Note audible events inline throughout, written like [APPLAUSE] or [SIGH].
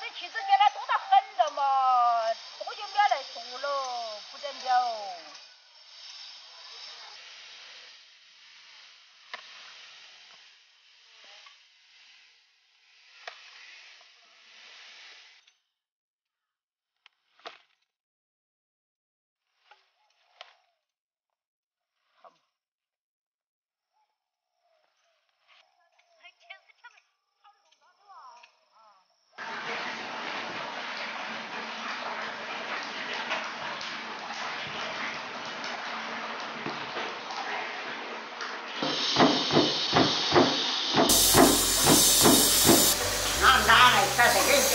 这棋子原来多得很的嘛，多久没来读了，不得了。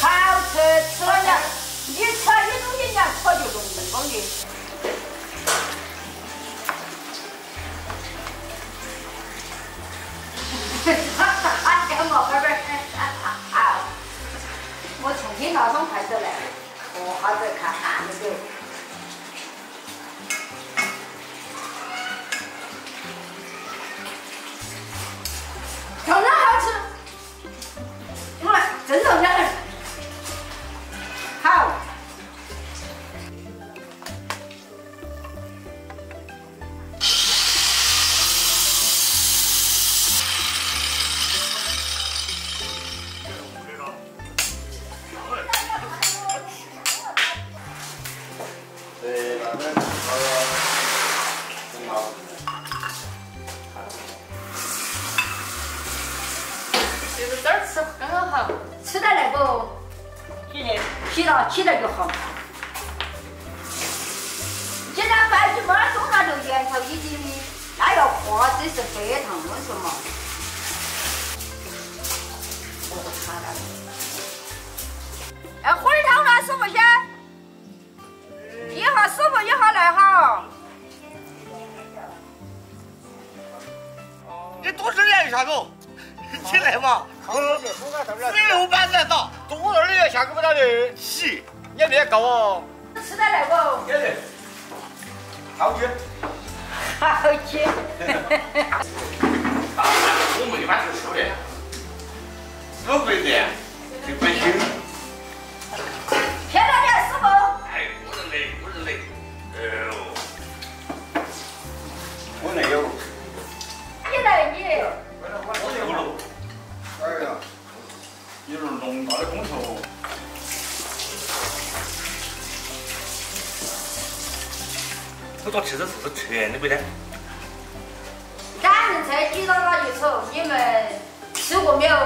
好吃，吃了娘，你吃你种一娘吃就容易，放心。哈哈哈，干嘛宝贝？好，我重新拿双筷子来，我好子看看子走。真的好吃，我真的好吃。起来就好。现在白菊妈种那种源头已经，那要花这是非常我说嘛。哎，火儿烫了，师傅先，一下师傅一下来哈。你多少年一下子？起 [LAUGHS] 来嘛。水路板在打，多二的也下不到的起，你别搞哦。吃得来不？要得。好吃。好吃。我们一般是收的，不会的，就贵轻。[LAUGHS] 这个其实是全的，不对？男人才遇到哪一次？你们吃过没有？